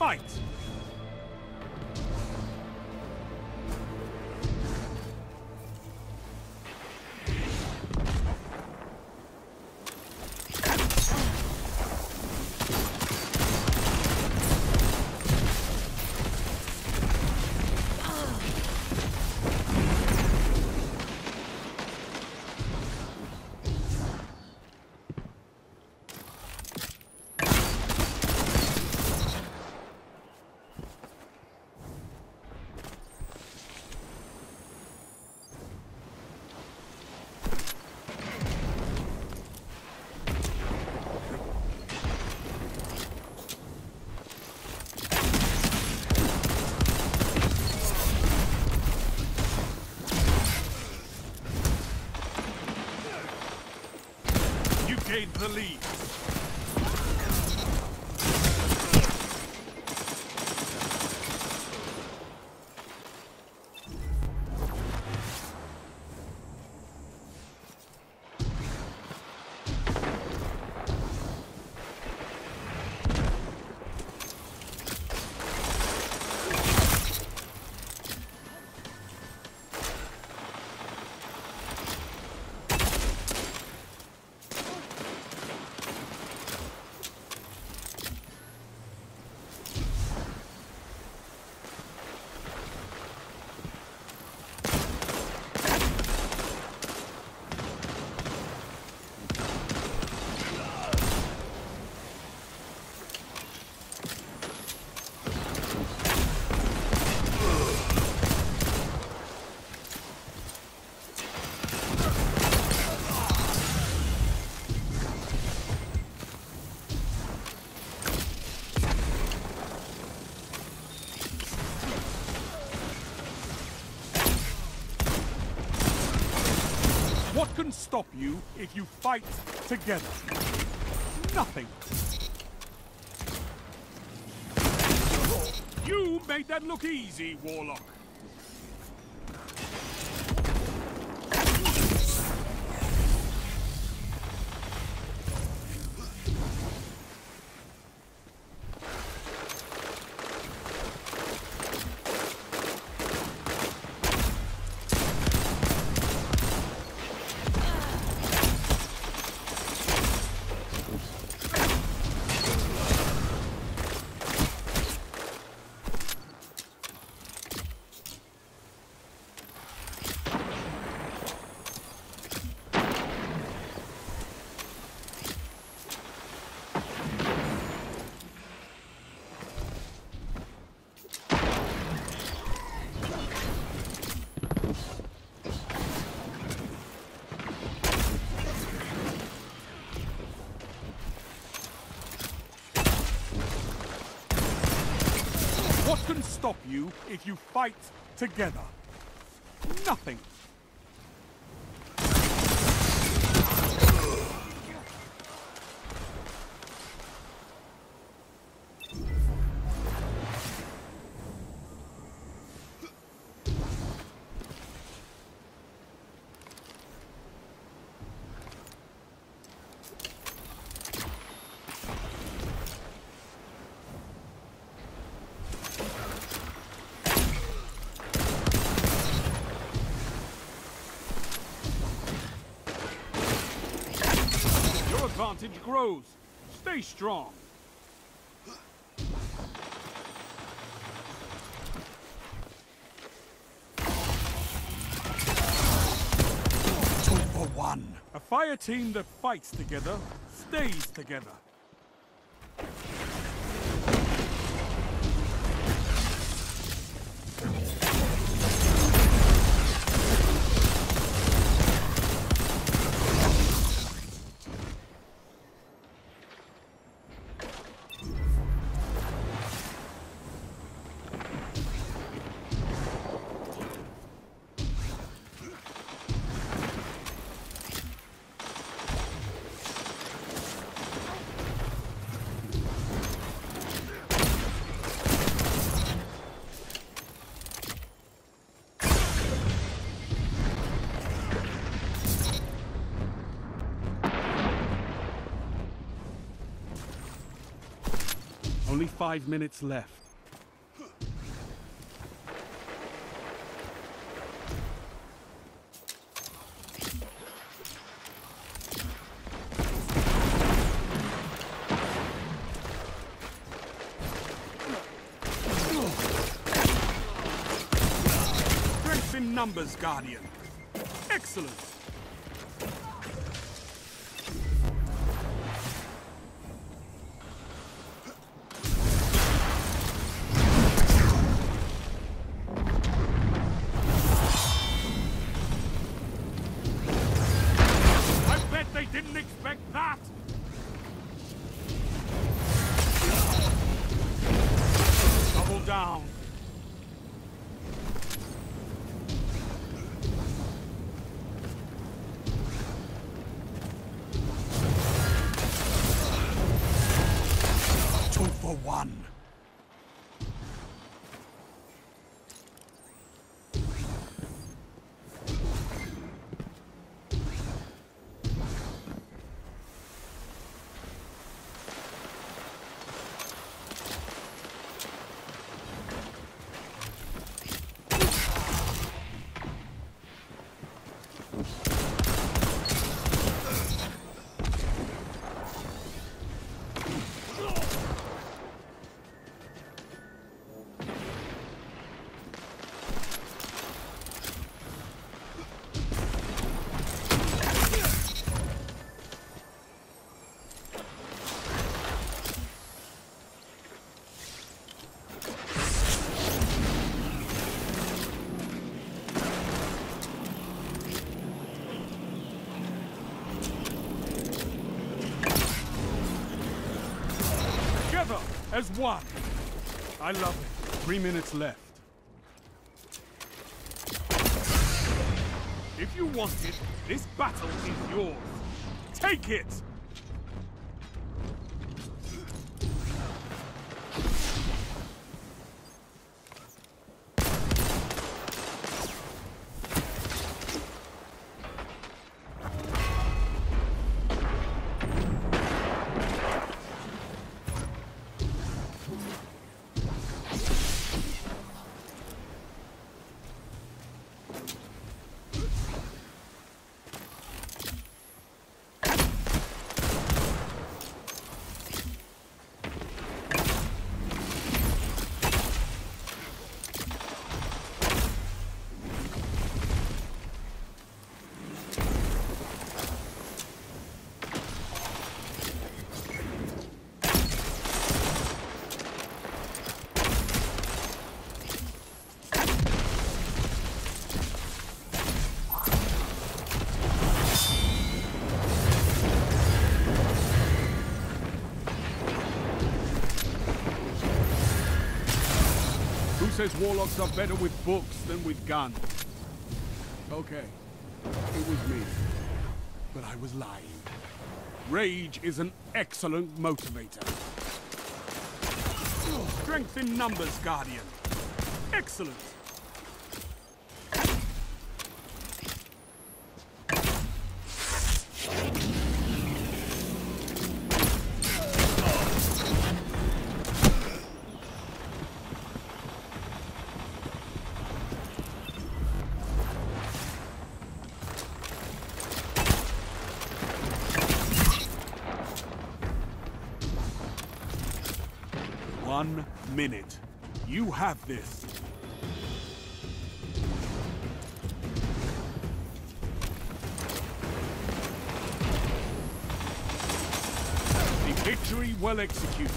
Fight! You gained the lead. What can stop you if you fight together? Nothing. You made that look easy, Warlock. What can stop you if you fight together? Nothing. Your advantage grows. Stay strong. Two for one. A fire team that fights together stays together. Five minutes left. Numbers, Guardian. Excellent. As one. I love it. Three minutes left. If you want it, this battle is yours. Take it! Says warlocks are better with books than with guns? Okay, it was me. But I was lying. Rage is an excellent motivator. Strength in numbers, Guardian. Excellent. Minute. You have this. The victory well executed.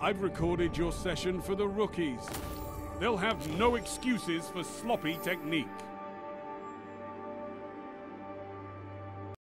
I've recorded your session for the rookies. They'll have no excuses for sloppy technique.